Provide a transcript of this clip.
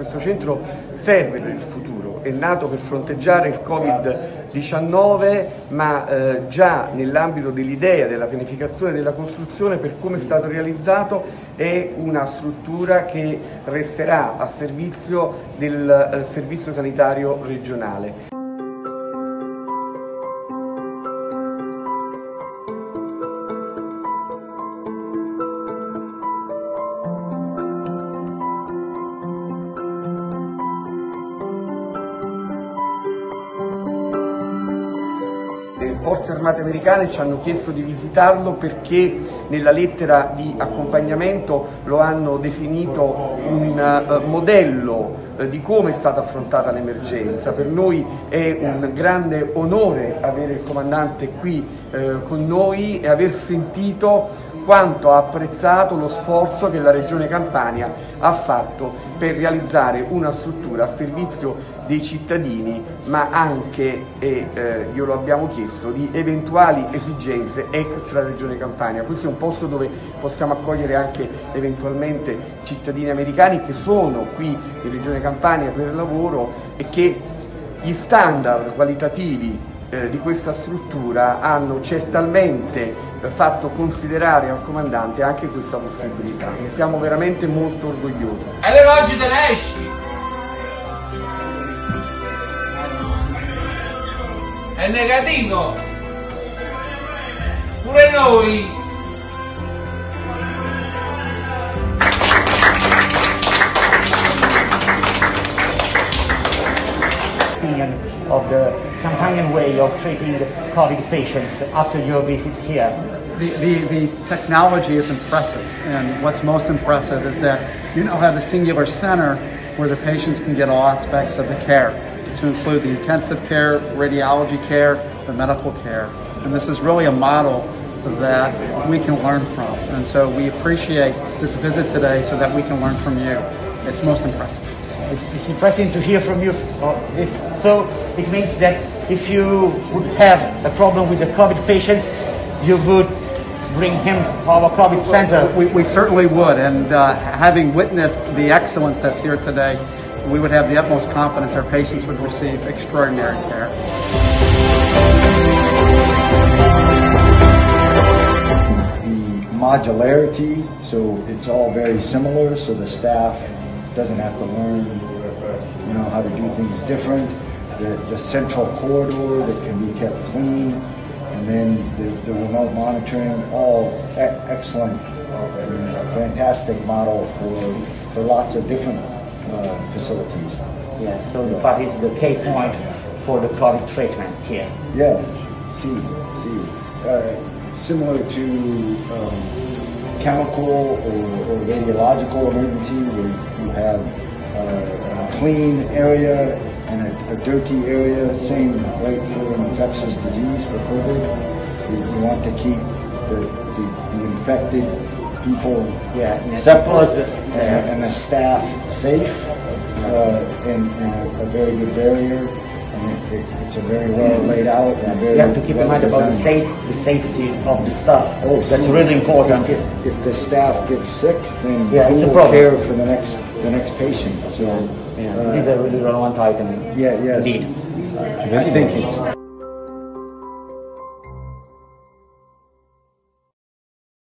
Questo centro serve per il futuro, è nato per fronteggiare il Covid-19 ma eh, già nell'ambito dell'idea della pianificazione della costruzione per come è stato realizzato è una struttura che resterà a servizio del eh, servizio sanitario regionale. Forze armate americane ci hanno chiesto di visitarlo perché nella lettera di accompagnamento lo hanno definito un uh, modello uh, di come è stata affrontata l'emergenza. Per noi è un grande onore avere il comandante qui uh, con noi e aver sentito quanto ha apprezzato lo sforzo che la Regione Campania ha fatto per realizzare una struttura a servizio dei cittadini ma anche, e eh, glielo abbiamo chiesto, di eventuali esigenze extra Regione Campania. Questo è un posto dove possiamo accogliere anche eventualmente cittadini americani che sono qui in Regione Campania per lavoro e che gli standard qualitativi eh, di questa struttura hanno certamente fatto considerare al comandante anche questa possibilità. Ne siamo veramente molto orgogliosi. E allora oggi te ne esci! È negativo! Pure noi! Opinion of the Campania way of treating COVID patients after your visit here? The, the, the technology is impressive, and what's most impressive is that you now have a singular center where the patients can get all aspects of the care, to include the intensive care, radiology care, the medical care. And this is really a model that we can learn from. And so we appreciate this visit today so that we can learn from you. It's most impressive. It's, it's impressive to hear from you. Uh, this. So it means that if you would have a problem with the COVID patients, you would bring him to our COVID center. We, we certainly would. And uh, having witnessed the excellence that's here today, we would have the utmost confidence our patients would receive extraordinary care. The modularity, so it's all very similar, so the staff doesn't have to learn, you know, how to do things different. The, the central corridor that can be kept clean, and then the, the remote monitoring, all e excellent, uh, fantastic model for, for lots of different uh, facilities. Yeah, so the part is the key point for the COVID treatment here. Yeah, see, see. Uh, similar to um, chemical or, or, radiological emergency where you have uh, a clean area and a, a, dirty area, same right for an infectious disease for COVID. You, you want to keep the, the, the infected people yeah, separate and, and, the staff safe uh, in, in a, a very good barrier it, it, it's a very well laid out and very You have to keep well in mind about the, safe, the safety of the staff. Oh, That's see, really important. If, if, the staff gets sick, then yeah, it's a problem. care for the next the next patient? So yeah, uh, this is a really relevant item. Yeah, yes. Indeed. I think it's